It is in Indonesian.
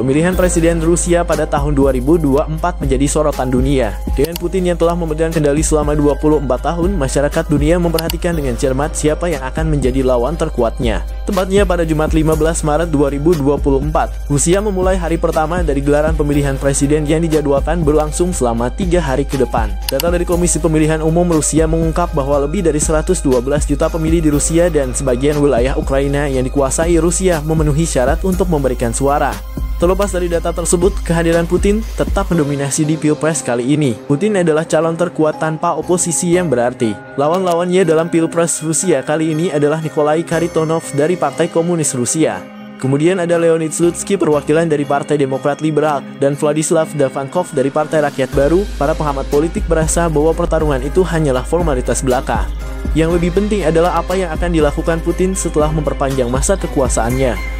Pemilihan presiden Rusia pada tahun 2024 menjadi sorotan dunia. Dengan Putin yang telah memegang kendali selama 24 tahun, masyarakat dunia memperhatikan dengan cermat siapa yang akan menjadi lawan terkuatnya. Tepatnya pada Jumat 15 Maret 2024, Rusia memulai hari pertama dari gelaran pemilihan presiden yang dijadwalkan berlangsung selama tiga hari ke depan. Data dari Komisi Pemilihan Umum Rusia mengungkap bahwa lebih dari 112 juta pemilih di Rusia dan sebagian wilayah Ukraina yang dikuasai Rusia memenuhi syarat untuk memberikan suara. Terlepas dari data tersebut, kehadiran Putin tetap mendominasi di Pilpres kali ini. Putin adalah calon terkuat tanpa oposisi yang berarti. Lawan-lawannya dalam Pilpres Rusia kali ini adalah Nikolai Karitonov dari Partai Komunis Rusia. Kemudian ada Leonid Slutsky perwakilan dari Partai Demokrat Liberal dan Vladislav Davankov dari Partai Rakyat Baru. Para pengamat politik merasa bahwa pertarungan itu hanyalah formalitas belaka. Yang lebih penting adalah apa yang akan dilakukan Putin setelah memperpanjang masa kekuasaannya.